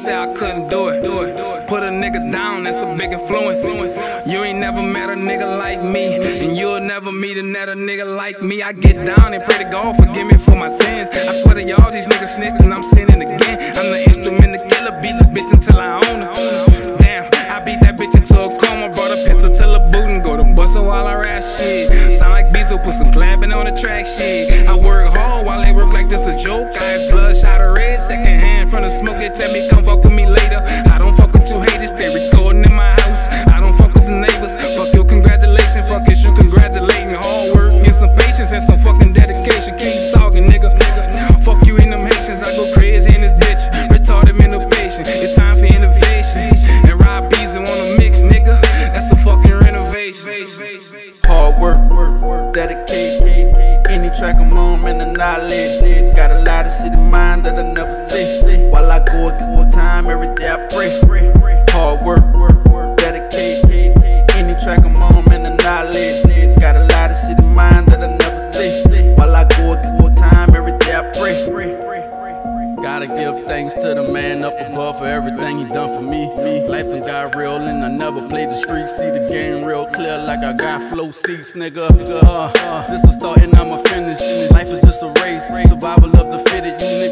say I couldn't do it. Put a nigga down, that's a big influence. You ain't never met a nigga like me, and you'll never meet another nigga like me. I get down and pray to God forgive me for my sins. I swear to y'all, these niggas snitching, I'm sinning again. I'm the instrument to kill a beat this bitch until I own her. Damn, I beat that bitch into a coma, brought a pistol till a boot and go to bustle while I rap shit. Put some clapping on the track shit. I work hard while they work like this a joke. Eyes bloodshot or red, second hand from the smoke. They tell me come fuck with me later. I don't fuck with you haters, they recording Gotta give thanks to the man up above for everything he done for me. Me, life done got real and I never played the streets. See the game real clear like I got flow seats, nigga. Uh, uh, this a start and I'ma finish. Life is just a race, survival of the fitted. You niggas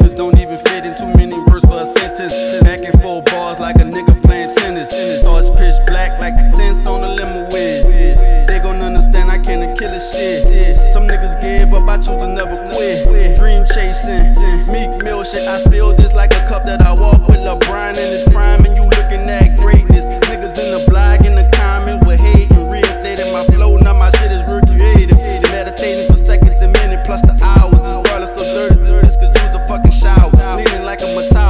did. Some niggas give up, I choose to never quit. Dream chasing, meek mill shit. I spill this like a cup that I walk with LeBron in his prime, and you looking at greatness. Niggas in the blog, in the comment with hate and reinstated. my flow. Now my shit is recreative. Meditating for seconds and minutes, plus the hours. Regardless of dirty, dirty, cause use the fucking shower. Leaning like a metal.